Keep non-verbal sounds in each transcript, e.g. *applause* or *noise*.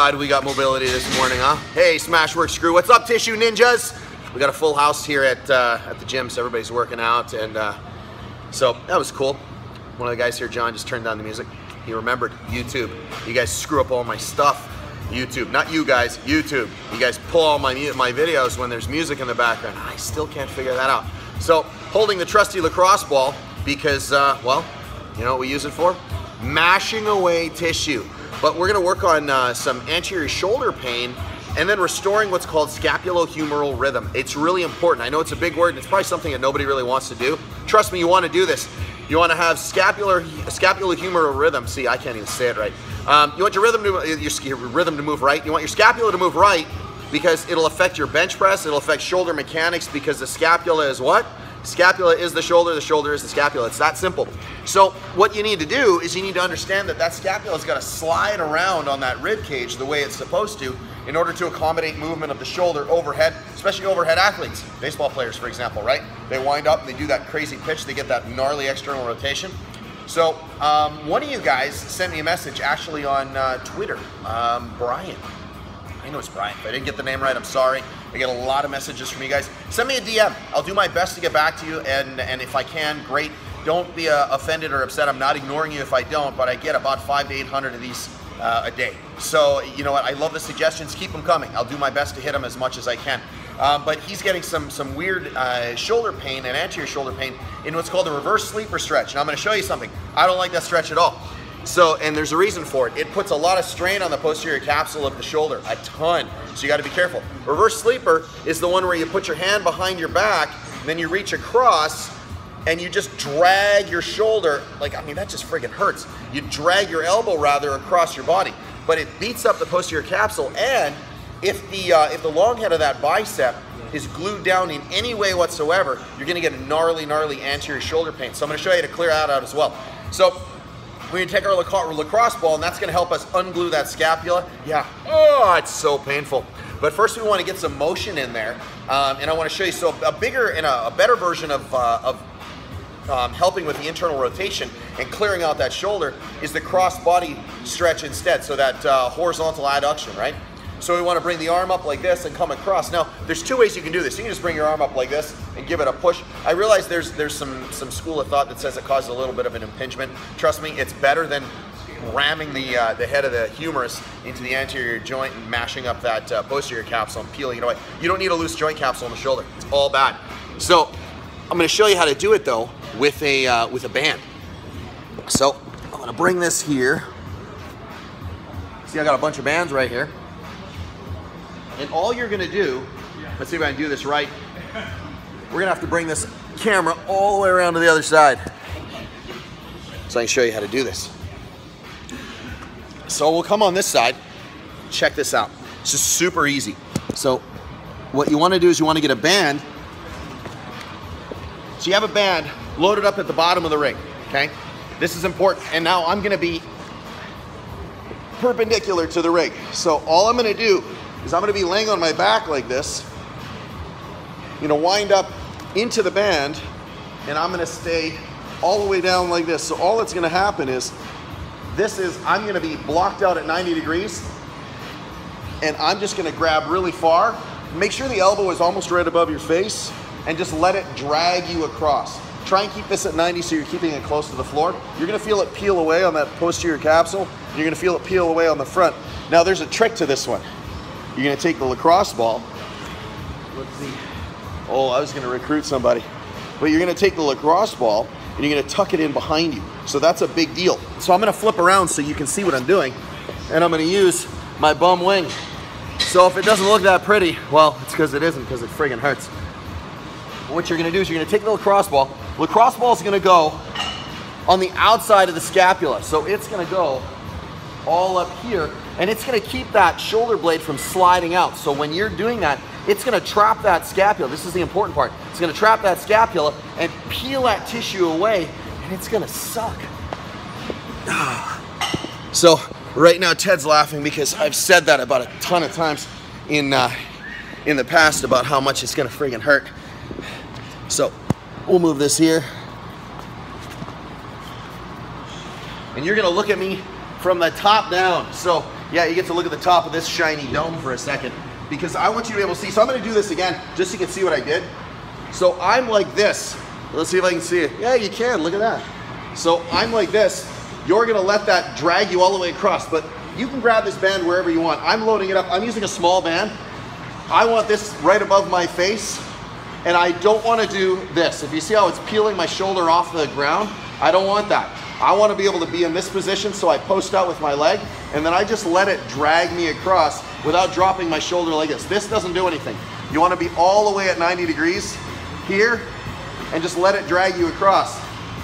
We got mobility this morning, huh? Hey, SmashweRx crew, what's up, Tissue Ninjas? We got a full house here at uh, at the gym, so everybody's working out, and uh, so that was cool. One of the guys here, John, just turned down the music. He remembered YouTube. You guys screw up all my stuff. YouTube, not you guys, YouTube. You guys pull all my my videos when there's music in the background. I still can't figure that out. So holding the trusty lacrosse ball because, uh, well, you know what we use it for? Mashing away tissue. But we're gonna work on uh, some anterior shoulder pain and then restoring what's called scapulohumeral rhythm. It's really important. I know it's a big word and it's probably something that nobody really wants to do. Trust me, you wanna do this. You wanna have scapular, scapulohumeral rhythm. See, I can't even say it right. Um, you want your rhythm, to, your rhythm to move right. You want your scapula to move right because it'll affect your bench press, it'll affect shoulder mechanics because the scapula is what? Scapula is the shoulder, the shoulder is the scapula. It's that simple. So what you need to do is you need to understand that that scapula's got to slide around on that rib cage the way it's supposed to in order to accommodate movement of the shoulder overhead, especially overhead athletes, baseball players, for example, right? They wind up, and they do that crazy pitch, they get that gnarly external rotation. So um, one of you guys sent me a message actually on uh, Twitter, um, Brian. I know it's Brian. If I didn't get the name right, I'm sorry. I get a lot of messages from you guys. Send me a DM. I'll do my best to get back to you, and and if I can, great. Don't be uh, offended or upset. I'm not ignoring you if I don't, but I get about five to eight hundred of these uh, a day. So you know what? I love the suggestions. Keep them coming. I'll do my best to hit them as much as I can. Um, but he's getting some some weird uh, shoulder pain and anterior shoulder pain in what's called a reverse sleeper stretch. And I'm going to show you something. I don't like that stretch at all. So, and there's a reason for it. It puts a lot of strain on the posterior capsule of the shoulder, a ton. So you gotta be careful. Reverse sleeper is the one where you put your hand behind your back, then you reach across, and you just drag your shoulder, like, I mean, that just friggin' hurts. You drag your elbow rather across your body, but it beats up the posterior capsule, and if the, uh, if the long head of that bicep is glued down in any way whatsoever, you're gonna get a gnarly, gnarly anterior shoulder pain. So I'm gonna show you to clear that out as well. So we're gonna take our lacrosse ball and that's gonna help us unglue that scapula. Yeah, oh, it's so painful. But first we wanna get some motion in there. Um, and I wanna show you, so a bigger and a, a better version of, uh, of um, helping with the internal rotation and clearing out that shoulder is the cross body stretch instead. So that uh, horizontal adduction, right? So we want to bring the arm up like this and come across. Now, there's two ways you can do this. You can just bring your arm up like this and give it a push. I realize there's there's some some school of thought that says it causes a little bit of an impingement. Trust me, it's better than ramming the uh, the head of the humerus into the anterior joint and mashing up that uh, posterior capsule and peeling it away. You don't need a loose joint capsule on the shoulder. It's all bad. So I'm going to show you how to do it though with a uh, with a band. So I'm going to bring this here. See, I got a bunch of bands right here. And all you're gonna do, let's see if I can do this right. We're gonna have to bring this camera all the way around to the other side. So I can show you how to do this. So we'll come on this side. Check this out. It's just super easy. So what you wanna do is you wanna get a band. So you have a band loaded up at the bottom of the ring, okay? This is important. And now I'm gonna be perpendicular to the rig. So all I'm gonna do is I'm gonna be laying on my back like this, you know, wind up into the band, and I'm gonna stay all the way down like this. So all that's gonna happen is, this is, I'm gonna be blocked out at 90 degrees, and I'm just gonna grab really far. Make sure the elbow is almost right above your face, and just let it drag you across. Try and keep this at 90 so you're keeping it close to the floor. You're gonna feel it peel away on that posterior capsule. You're gonna feel it peel away on the front. Now there's a trick to this one. You're gonna take the lacrosse ball. Let's see. Oh, I was gonna recruit somebody. But you're gonna take the lacrosse ball and you're gonna tuck it in behind you. So that's a big deal. So I'm gonna flip around so you can see what I'm doing. And I'm gonna use my bum wing. So if it doesn't look that pretty, well, it's because it isn't, because it friggin' hurts. What you're gonna do is you're gonna take the lacrosse ball. Lacrosse ball is gonna go on the outside of the scapula. So it's gonna go all up here and it's gonna keep that shoulder blade from sliding out. So when you're doing that, it's gonna trap that scapula. This is the important part. It's gonna trap that scapula and peel that tissue away and it's gonna suck. *sighs* So right now Ted's laughing because I've said that about a ton of times in, uh, in the past about how much it's gonna friggin' hurt. So we'll move this here. And you're gonna look at me from the top down. So Yeah, you get to look at the top of this shiny dome for a second because I want you to be able to see. So I'm gonna do this again just so you can see what I did. So I'm like this. Let's see if I can see it. Yeah, you can, look at that. So I'm like this. You're gonna let that drag you all the way across, but you can grab this band wherever you want. I'm loading it up. I'm using a small band. I want this right above my face and I don't want to do this. If you see how it's peeling my shoulder off the ground, I don't want that. I want to be able to be in this position so I post out with my leg and then I just let it drag me across without dropping my shoulder like this. This doesn't do anything. You want to be all the way at 90 degrees here and just let it drag you across.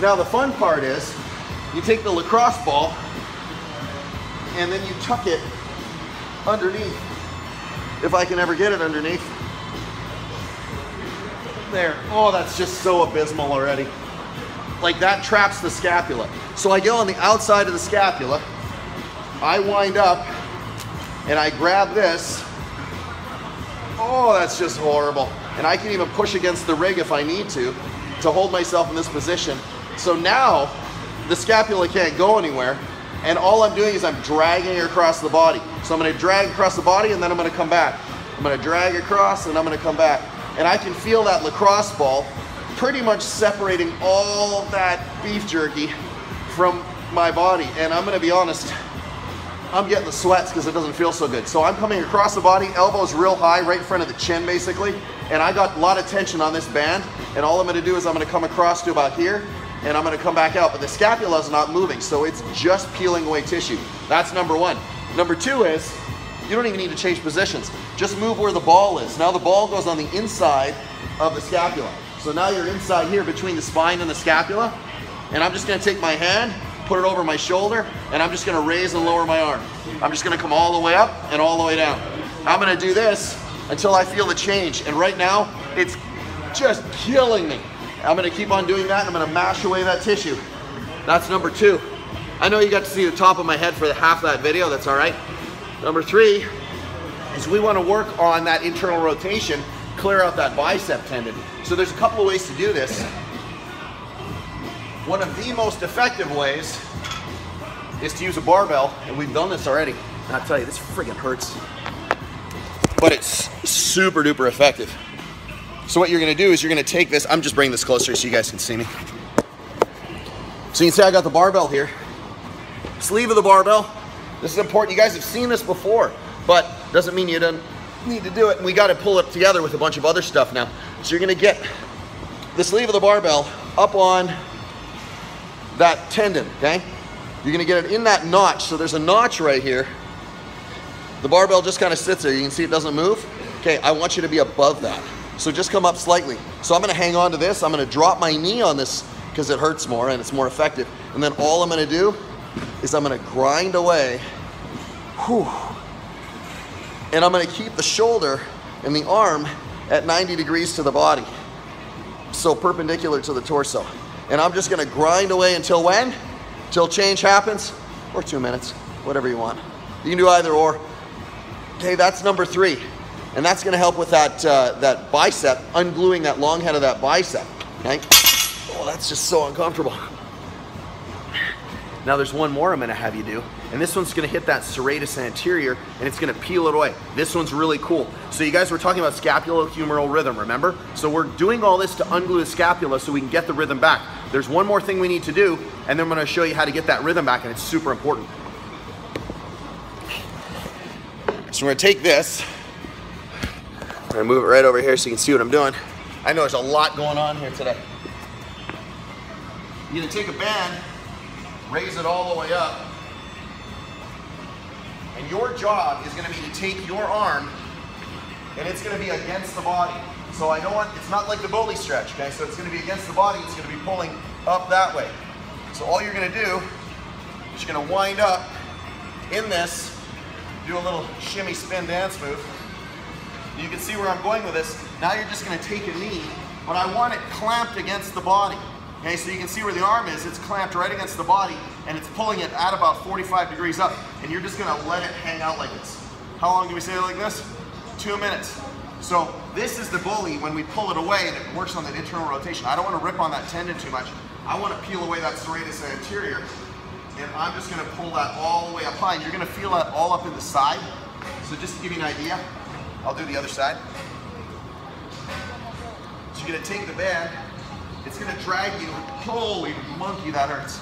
Now the fun part is you take the lacrosse ball and then you tuck it underneath. If I can ever get it underneath. There. Oh, that's just so abysmal already. Like that traps the scapula. So I go on the outside of the scapula, I wind up, and I grab this. Oh, that's just horrible. And I can even push against the rig if I need to, to hold myself in this position. So now, the scapula can't go anywhere, and all I'm doing is I'm dragging across the body. So I'm gonna drag across the body and then I'm gonna come back. I'm gonna drag across and I'm gonna come back. And I can feel that lacrosse ball pretty much separating all that beef jerky from my body. And I'm gonna be honest, I'm getting the sweats because it doesn't feel so good. So I'm coming across the body, elbows real high, right in front of the chin basically. And I got a lot of tension on this band. And all I'm gonna do is I'm gonna come across to about here and I'm gonna come back out. But the scapula is not moving, so it's just peeling away tissue. That's number one. Number two is, you don't even need to change positions. Just move where the ball is. Now the ball goes on the inside of the scapula. So now you're inside here between the spine and the scapula. And I'm just gonna take my hand, put it over my shoulder, and I'm just gonna raise and lower my arm. I'm just gonna come all the way up and all the way down. I'm gonna do this until I feel the change. And right now, it's just killing me. I'm gonna keep on doing that. And I'm gonna mash away that tissue. That's number two. I know you got to see the top of my head for the half that video, that's all right. Number three is we wanna work on that internal rotation, clear out that bicep tendon. So there's a couple of ways to do this. One of the most effective ways is to use a barbell, and we've done this already. And I tell you, this friggin' hurts. But it's super duper effective. So what you're gonna do is you're gonna take this, I'm just bringing this closer so you guys can see me. So you can see I got the barbell here. Sleeve of the barbell. This is important. You guys have seen this before, but doesn't mean you don't need to do it. And we gotta pull it together with a bunch of other stuff now. So you're gonna get the sleeve of the barbell up on that tendon, okay? You're gonna get it in that notch. So there's a notch right here. The barbell just kind of sits there. You can see it doesn't move. Okay, I want you to be above that. So just come up slightly. So I'm gonna hang on to this. I'm gonna drop my knee on this because it hurts more and it's more effective. And then all I'm gonna do is I'm gonna grind away. Whew. And I'm gonna keep the shoulder and the arm at 90 degrees to the body. So perpendicular to the torso. And I'm just gonna grind away until when? Till change happens, or two minutes, whatever you want. You can do either or. Okay, that's number three. And that's gonna help with that, uh, that bicep, ungluing that long head of that bicep, okay? Oh, that's just so uncomfortable. Now there's one more I'm gonna have you do, and this one's gonna hit that serratus anterior, and it's gonna peel it away. This one's really cool. So you guys were talking about scapulohumeral rhythm, remember? So we're doing all this to unglue the scapula so we can get the rhythm back. There's one more thing we need to do, and then I'm gonna show you how to get that rhythm back, and it's super important. So we're gonna take this, I'm gonna move it right over here so you can see what I'm doing. I know there's a lot going on here today. You're gonna take a band, raise it all the way up, and your job is gonna be to take your arm and it's gonna be against the body. So I don't want, it's not like the Bowley stretch, okay? So it's gonna be against the body, it's gonna be pulling up that way. So all you're gonna do is you're gonna wind up in this, do a little shimmy spin dance move. You can see where I'm going with this. Now you're just gonna take a knee, but I want it clamped against the body. Okay, so you can see where the arm is, it's clamped right against the body and it's pulling it at about 45 degrees up and you're just gonna let it hang out like this. How long do we stay like this? Two minutes. So this is the bully when we pull it away and it works on that internal rotation. I don't wanna rip on that tendon too much. I wanna peel away that serratus anterior And I'm just gonna pull that all the way up high. You're gonna feel that all up in the side. So just to give you an idea, I'll do the other side. So you're gonna take the band, it's gonna drag you, holy monkey, that hurts.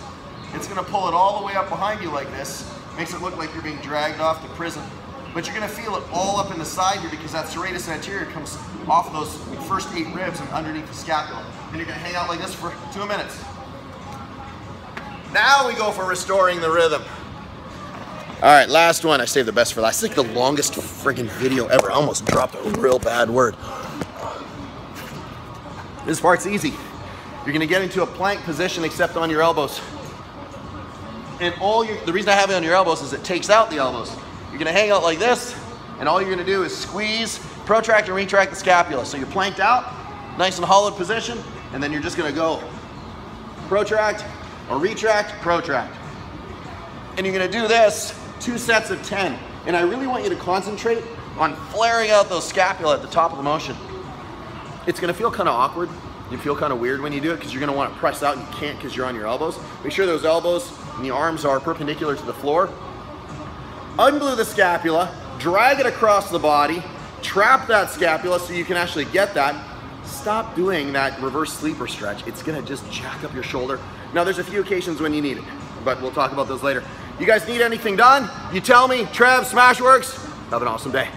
It's gonna pull it all the way up behind you like this. Makes it look like you're being dragged off to prison. But you're gonna feel it all up in the side here because that serratus anterior comes off those first eight ribs and underneath the scapula. And you're gonna hang out like this for two minutes. Now we go for restoring the rhythm. All right, last one. I saved the best for last. It's like the longest friggin' video ever. I almost dropped a real bad word. This part's easy. You're gonna get into a plank position except on your elbows. And all your, the reason I have it on your elbows is it takes out the elbows. You're gonna hang out like this, and all you're gonna do is squeeze, protract and retract the scapula. So you're planked out, nice and hollowed position, and then you're just gonna go protract or retract, protract. And you're gonna do this two sets of 10. And I really want you to concentrate on flaring out those scapula at the top of the motion. It's gonna feel kind of awkward. You feel kind of weird when you do it because you're gonna want to press out and you can't because you're on your elbows. Make sure those elbows and the arms are perpendicular to the floor. Unglue the scapula, drag it across the body, trap that scapula so you can actually get that. Stop doing that reverse sleeper stretch. It's gonna just jack up your shoulder. Now there's a few occasions when you need it, but we'll talk about those later. You guys need anything done? You tell me, Trev, SmashweRx. Have an awesome day.